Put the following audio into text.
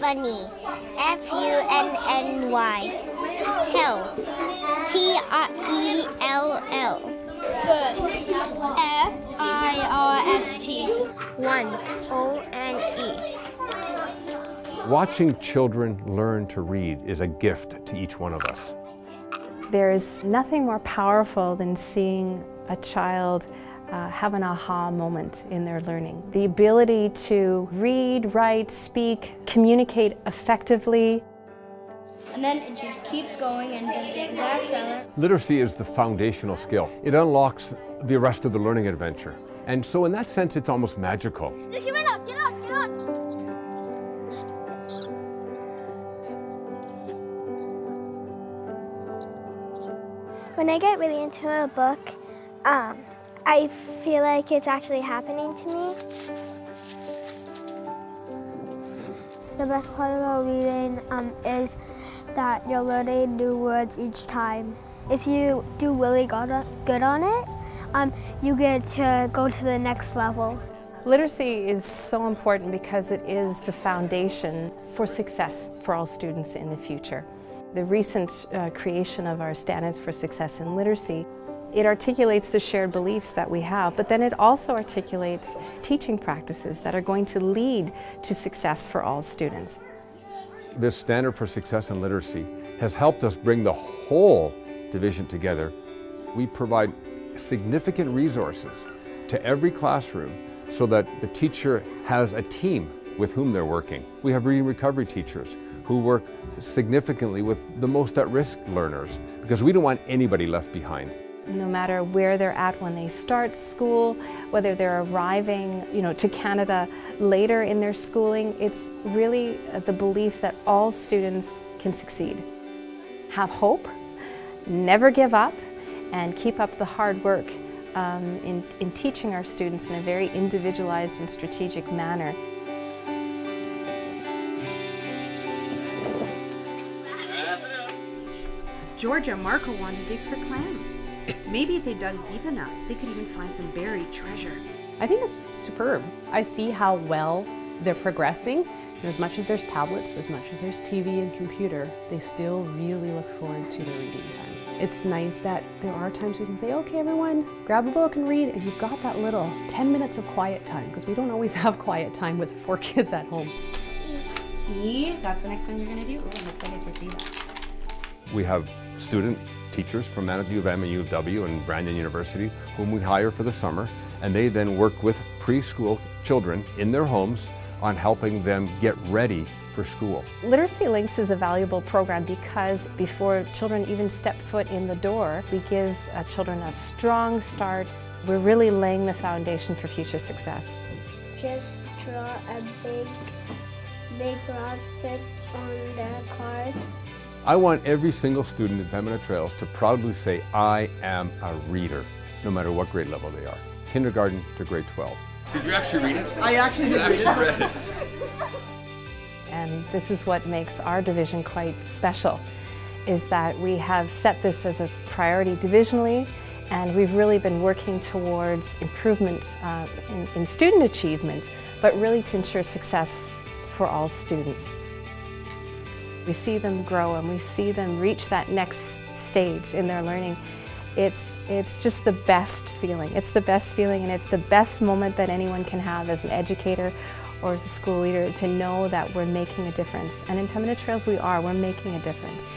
funny. F U N N Y. Tell. T E L L. First. F I R S T. One. O N E. Watching children learn to read is a gift to each one of us. There's nothing more powerful than seeing a child uh, have an aha moment in their learning. The ability to read, write, speak, communicate effectively. And then it just keeps going and does the exact other. Literacy is the foundational skill. It unlocks the rest of the learning adventure. And so in that sense, it's almost magical. Get up, get up, get up. When I get really into a book, um, I feel like it's actually happening to me. The best part about reading um, is that you're learning new words each time. If you do really good on it, um, you get to go to the next level. Literacy is so important because it is the foundation for success for all students in the future. The recent uh, creation of our Standards for Success in Literacy, it articulates the shared beliefs that we have, but then it also articulates teaching practices that are going to lead to success for all students. This Standard for Success in Literacy has helped us bring the whole division together. We provide significant resources to every classroom so that the teacher has a team with whom they're working. We have reading recovery teachers who work significantly with the most at-risk learners because we don't want anybody left behind. No matter where they're at when they start school, whether they're arriving you know, to Canada later in their schooling, it's really the belief that all students can succeed. Have hope, never give up, and keep up the hard work um, in, in teaching our students in a very individualized and strategic manner. Georgia, Marco wanted to dig for clams. Maybe if they dug deep enough, they could even find some buried treasure. I think it's superb. I see how well they're progressing. And as much as there's tablets, as much as there's TV and computer, they still really look forward to their reading time. It's nice that there are times we can say, okay, everyone, grab a book and read, and you've got that little 10 minutes of quiet time, because we don't always have quiet time with four kids at home. E, that's the next one you're gonna do. Ooh, I'm excited to see that. We have student teachers from Manitoba U of M and U of W and Brandon University whom we hire for the summer and they then work with preschool children in their homes on helping them get ready for school. Literacy Links is a valuable program because before children even step foot in the door, we give uh, children a strong start. We're really laying the foundation for future success. Just draw a big, big rocket on the card. I want every single student at Pembina Trails to proudly say, I am a reader, no matter what grade level they are, kindergarten to grade 12. Did you actually read it? I actually did actually read it. it. And this is what makes our division quite special, is that we have set this as a priority divisionally, and we've really been working towards improvement uh, in, in student achievement, but really to ensure success for all students. We see them grow and we see them reach that next stage in their learning. It's, it's just the best feeling. It's the best feeling and it's the best moment that anyone can have as an educator or as a school leader to know that we're making a difference. And in Pembina Trails we are, we're making a difference.